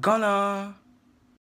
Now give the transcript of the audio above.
Gonna.